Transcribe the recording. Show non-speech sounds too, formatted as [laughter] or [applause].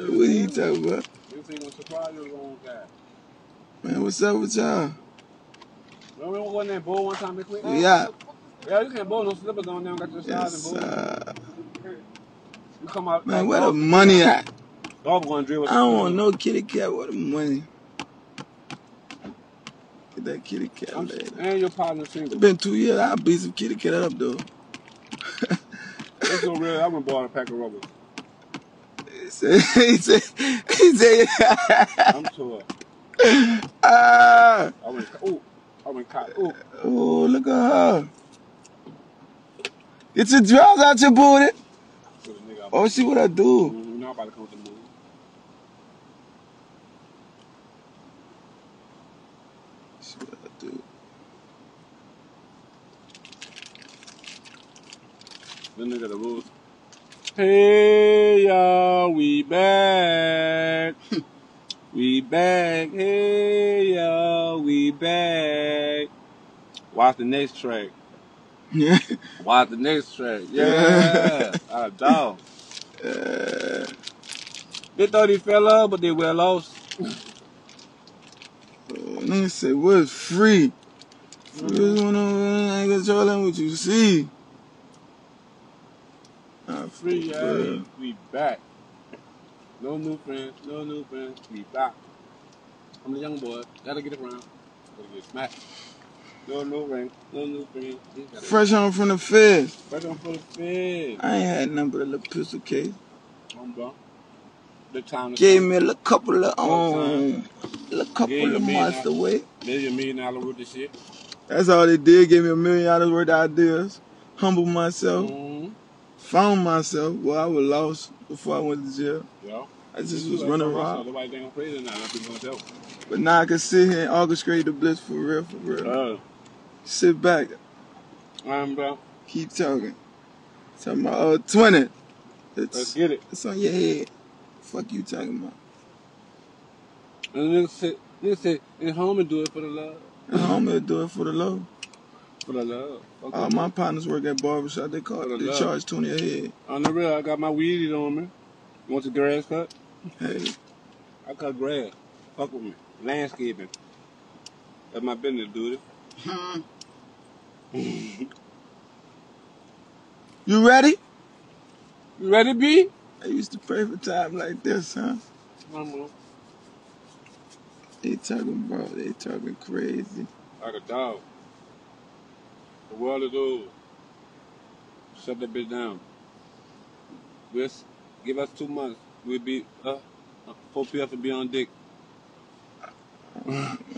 What are you talking about? You think I'm surprised you was on that? Man, what's up with y'all? Remember when we went in that bowl one time, Big Quick? Yeah. Yeah, you can't bowl no slippers on there. Got your Yes, and uh, You come out. man, like, where the money at? Golf going drill. I don't want no kitty cat. Where the money? Get that kitty cat I'm, later. and your partner It's single. been two years. I'll beat some kitty cat up though. Let's go real. I went bought a pack of rubbers. He said, he said, [laughs] I'm sure. ah, I went. Ooh. I went caught. Ooh. oh, look at her. Get your drawers out your booty. So the nigga. Oh, see what I do. Mm-hmm. Now I'm about to come to the movie. See what I do. This nigga the rules. Hey y'all, we back. we back. Hey y'all, we back. Watch the next track. Yeah. [laughs] Watch the next track. Yeah. Ah, dog. Uh, They thought he fell off, but they well lost. nigga say, what's free? Free is one of I ain't controlling what you see. Nah, Free, for yeah. We back. No new friends, no new friends. We back. I'm the young boy. Gotta get around. Gotta get smacked. No new ring, no new friends. Fresh home from the feds. Fresh on for the fed. I ain't had nothing but a little pistol case. I'm. The time Gave me a little couple of um, a couple of months away. Million million dollar worth of shit. That's all they did. Gave me a million dollars worth of ideas. Humble myself. Mm-hmm. Found myself. Well, I was lost before I went to jail. Yeah. I just was running around. Nobody think I'm crazy. I'm myself. But now I can sit here and orchestrate the bliss for real, for real. Uh, Sit back, um, bro. keep talking. Talking about uh, 20. Let's get it. it's on your head. Fuck you talking about. And the nigga said, nigga said, home and do it for the love. And homie do it for the love. For the love. Okay. All my partners work at barbershop. They call the they love. charge 20 a head. On the real, I got my weed on me. Want the grass cut? Hey, I cut grass. Fuck with me. Landscaping. That's my business, dude. [laughs] you ready? You ready, B? I used to pray for time like this, huh? On. They talking about, they talking crazy. Like a dog. The world is over. Shut that bitch down. Just give us two months. We'll be uh, uh 4 p.m. to be on dick. [laughs]